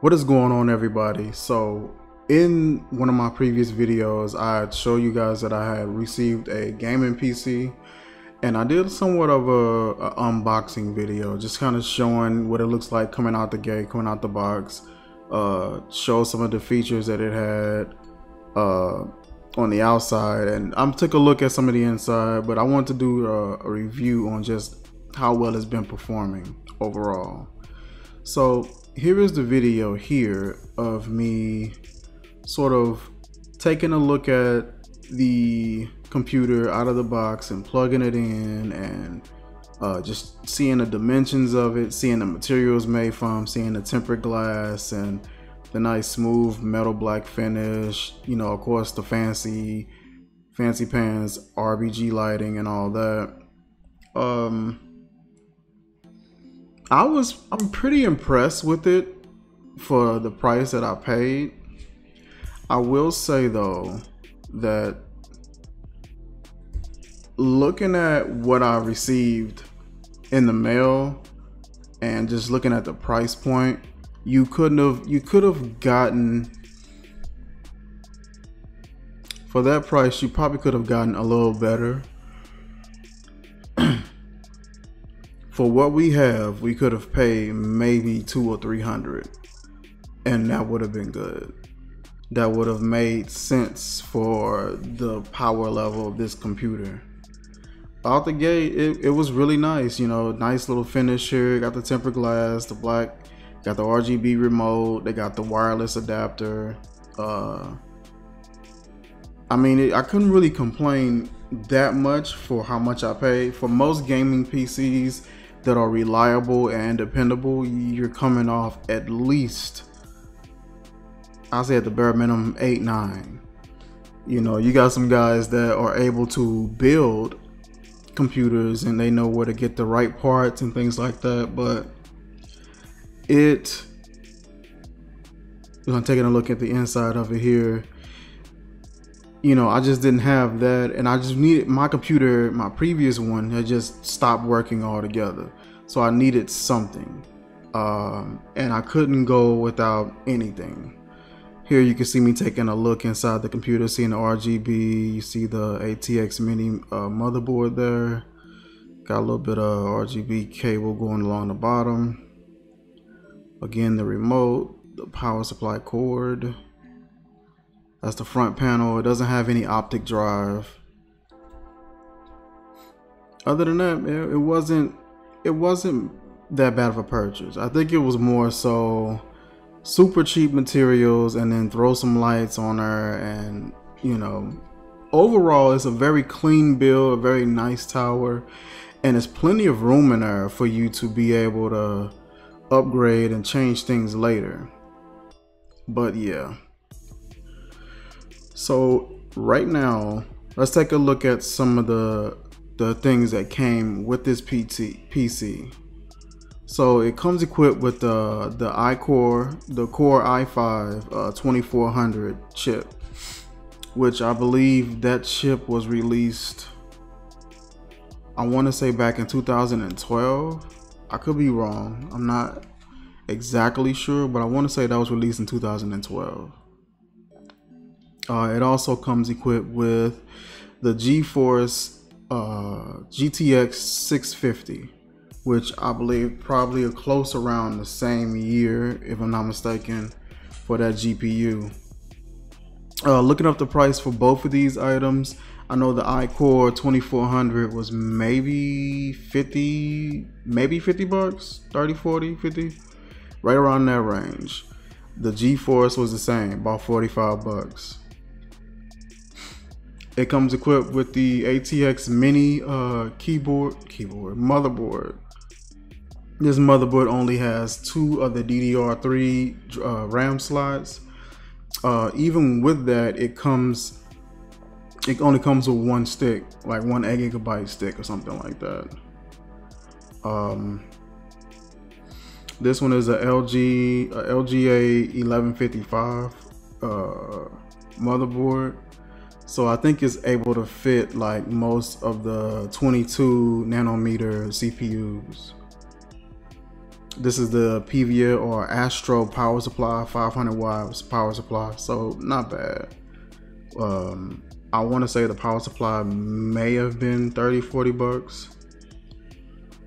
What is going on everybody? So in one of my previous videos, I showed you guys that I had received a gaming PC and I did somewhat of a, a unboxing video, just kind of showing what it looks like coming out the gate, coming out the box, uh, show some of the features that it had uh, on the outside. And I took a look at some of the inside, but I want to do a, a review on just how well it's been performing overall. So here is the video here of me sort of taking a look at the computer out of the box and plugging it in and uh, just seeing the dimensions of it, seeing the materials made from, seeing the tempered glass and the nice smooth metal black finish, you know, of course the fancy fancy pans, RGB lighting and all that. Um I was I'm pretty impressed with it for the price that I paid. I will say though that looking at what I received in the mail and just looking at the price point, you couldn't have you could have gotten for that price you probably could have gotten a little better for what we have, we could have paid maybe two or three hundred, and that would have been good. That would have made sense for the power level of this computer. Out the gate, it, it was really nice. You know, nice little finish here. Got the tempered glass, the black, got the RGB remote. They got the wireless adapter. Uh, I mean, it, I couldn't really complain that much for how much I paid. For most gaming PCs, that are reliable and dependable, you're coming off at least, I'll say at the bare minimum, eight, nine. You know, you got some guys that are able to build computers and they know where to get the right parts and things like that, but it, I'm taking a look at the inside of it here you know, I just didn't have that, and I just needed my computer. My previous one had just stopped working altogether, so I needed something, um, and I couldn't go without anything. Here you can see me taking a look inside the computer, seeing the RGB. You see the ATX Mini uh, motherboard there. Got a little bit of RGB cable going along the bottom. Again, the remote, the power supply cord. That's the front panel. It doesn't have any optic drive. Other than that, it, it wasn't it wasn't that bad of a purchase. I think it was more so super cheap materials and then throw some lights on her and you know overall it's a very clean build, a very nice tower and there's plenty of room in there for you to be able to upgrade and change things later. But yeah. So right now, let's take a look at some of the the things that came with this PT, PC. So it comes equipped with the the iCore, the Core i5 uh, 2400 chip, which I believe that chip was released. I want to say back in 2012. I could be wrong. I'm not exactly sure, but I want to say that was released in 2012. Uh, it also comes equipped with the GeForce uh, GTX 650, which I believe probably are close around the same year, if I'm not mistaken, for that GPU. Uh, looking up the price for both of these items, I know the iCore 2400 was maybe 50, maybe 50 bucks, 30, 40, 50, right around that range. The GeForce was the same, about 45 bucks. It comes equipped with the ATX Mini uh, keyboard, keyboard, motherboard. This motherboard only has two of the DDR3 uh, RAM slots. Uh, even with that, it comes, it only comes with one stick, like one 8 gigabyte stick or something like that. Um, this one is a LG, a LGA 1155 uh, motherboard. So I think it's able to fit like most of the 22 nanometer CPUs. This is the Apevia or Astro power supply, 500 watts power supply. So not bad. Um, I want to say the power supply may have been 30, 40 bucks.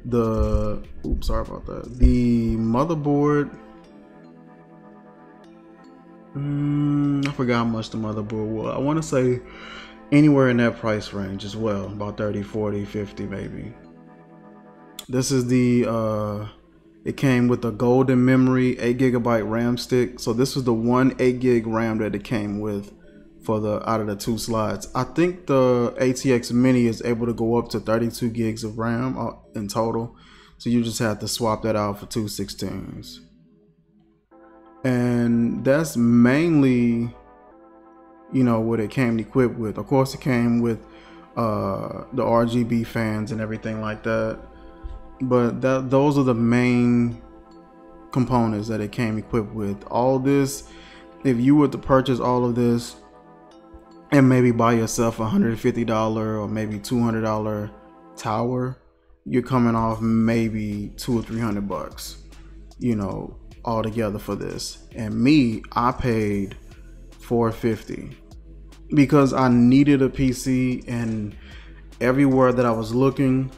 The, oops, sorry about that. The motherboard, mm, I forgot how much the motherboard was. I want to say anywhere in that price range as well, about 30, 40, 50 maybe. This is the, uh, it came with a golden memory 8 gigabyte RAM stick. So this was the one 8 gig RAM that it came with for the out of the two slides. I think the ATX Mini is able to go up to 32 gigs of RAM uh, in total. So you just have to swap that out for two 16s. And that's mainly, you know, what it came equipped with. Of course, it came with uh, the RGB fans and everything like that. But that those are the main components that it came equipped with. All this, if you were to purchase all of this, and maybe buy yourself a $150 or maybe $200 tower, you're coming off maybe two or 300 bucks, you know, all together for this. And me, I paid 450 because I needed a PC and everywhere that I was looking,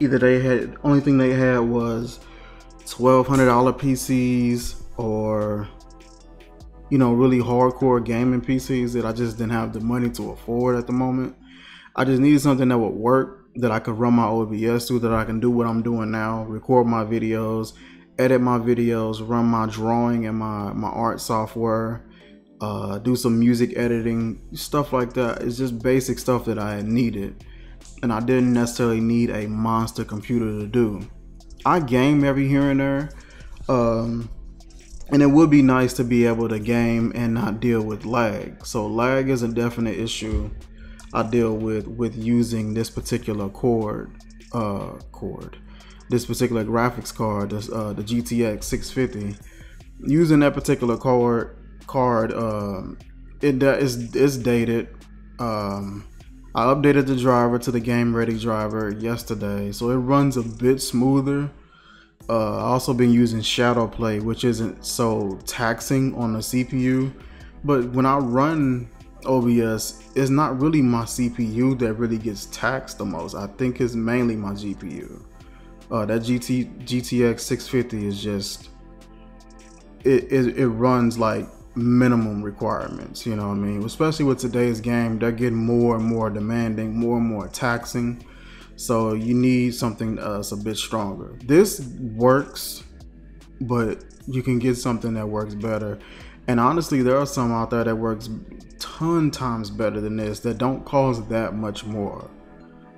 either they had, only thing they had was $1,200 PCs or you know, really hardcore gaming PCs that I just didn't have the money to afford at the moment. I just needed something that would work, that I could run my OBS through, that I can do what I'm doing now, record my videos, edit my videos, run my drawing and my, my art software, uh, do some music editing, stuff like that. It's just basic stuff that I needed. And I didn't necessarily need a monster computer to do. I game every here and there. Um, and it would be nice to be able to game and not deal with lag so lag is a definite issue i deal with with using this particular cord uh cord this particular graphics card this, uh, the gtx 650 using that particular card card um it is is dated um i updated the driver to the game ready driver yesterday so it runs a bit smoother uh, also been using ShadowPlay, which isn't so taxing on the CPU. But when I run OBS, it's not really my CPU that really gets taxed the most. I think it's mainly my GPU. Uh, that GT GTX 650 is just it, it, it runs like minimum requirements. You know what I mean? Especially with today's game, they're getting more and more demanding, more and more taxing. So you need something that's a bit stronger. This works, but you can get something that works better. And honestly, there are some out there that works ton times better than this that don't cost that much more.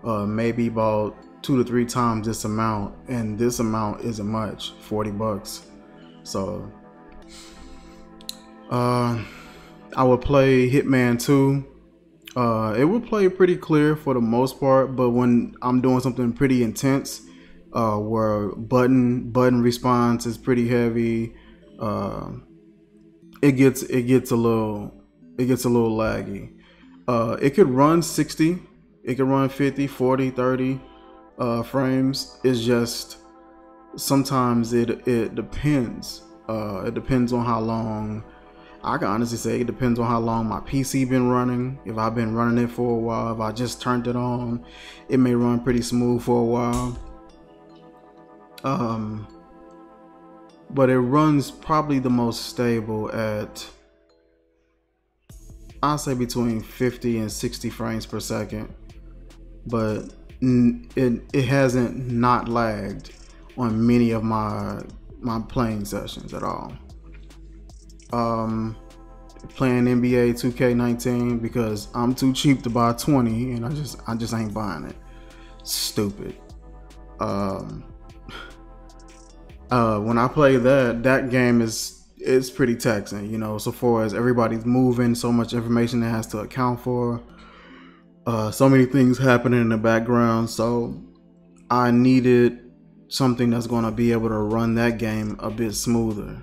Uh, maybe about two to three times this amount, and this amount isn't much, 40 bucks. So, uh, I would play Hitman 2 uh, it will play pretty clear for the most part, but when I'm doing something pretty intense, uh, where button button response is pretty heavy, uh, it gets it gets a little it gets a little laggy. Uh, it could run 60, it could run 50, 40, 30 uh, frames. It's just sometimes it it depends. Uh, it depends on how long I can honestly say it depends on how long my PC been running. If I've been running it for a while, if I just turned it on, it may run pretty smooth for a while. Um, but it runs probably the most stable at I'll say between 50 and 60 frames per second. But it, it hasn't not lagged on many of my my playing sessions at all um, playing NBA 2K19 because I'm too cheap to buy 20 and I just I just ain't buying it. Stupid. Um, uh, when I play that, that game is it's pretty taxing, you know, so far as everybody's moving, so much information that has to account for, uh, so many things happening in the background. So I needed something that's going to be able to run that game a bit smoother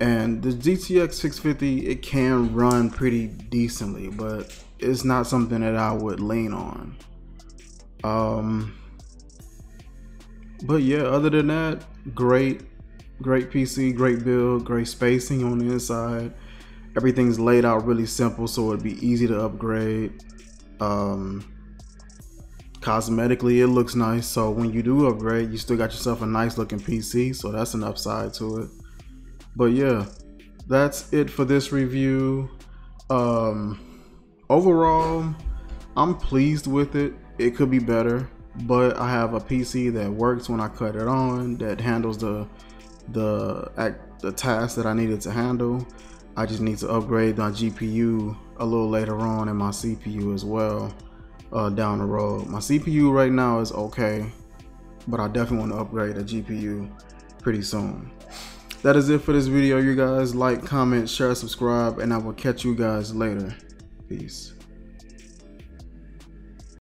and the GTX 650 it can run pretty decently but it's not something that I would lean on um but yeah other than that great great PC, great build, great spacing on the inside. Everything's laid out really simple, so it'd be easy to upgrade. Um, cosmetically, it looks nice. So when you do upgrade, you still got yourself a nice looking PC. So that's an upside to it. But yeah, that's it for this review. Um, overall, I'm pleased with it. It could be better, but I have a PC that works when I cut it on, that handles the the act the task that I needed to handle. I just need to upgrade my GPU a little later on and my CPU as well uh, down the road. My CPU right now is okay, but I definitely want to upgrade a GPU pretty soon. That is it for this video, you guys. Like, comment, share, subscribe, and I will catch you guys later. Peace.